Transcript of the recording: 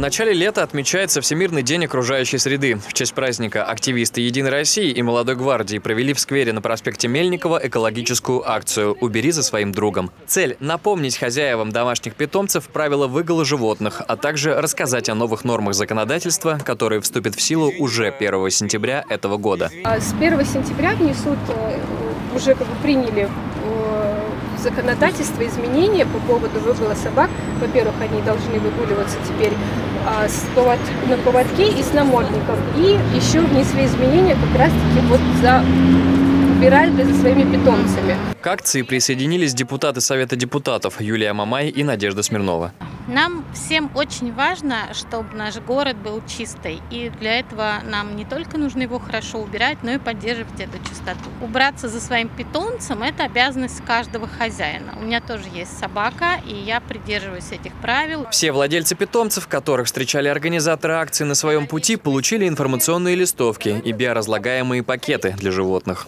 начале лета отмечается Всемирный день окружающей среды. В честь праздника активисты «Единой России» и «Молодой гвардии» провели в сквере на проспекте Мельникова экологическую акцию «Убери за своим другом». Цель – напомнить хозяевам домашних питомцев правила выгула животных, а также рассказать о новых нормах законодательства, которые вступят в силу уже 1 сентября этого года. А с 1 сентября внесут, э, уже как бы приняли в законодательство изменения по поводу выгула собак. Во-первых, они должны выгуливаться теперь а, с повод- на поводке и с намордником. И еще внесли изменения как раз-таки вот за убирали за своими питомцами. К акции присоединились депутаты Совета депутатов Юлия Мамай и Надежда Смирнова. Нам всем очень важно, чтобы наш город был чистый. И для этого нам не только нужно его хорошо убирать, но и поддерживать эту чистоту. Убраться за своим питомцем – это обязанность каждого хозяина. У меня тоже есть собака, и я придерживаюсь этих правил. Все владельцы питомцев, которых встречали организаторы акции на своем пути, получили информационные листовки и биоразлагаемые пакеты для животных.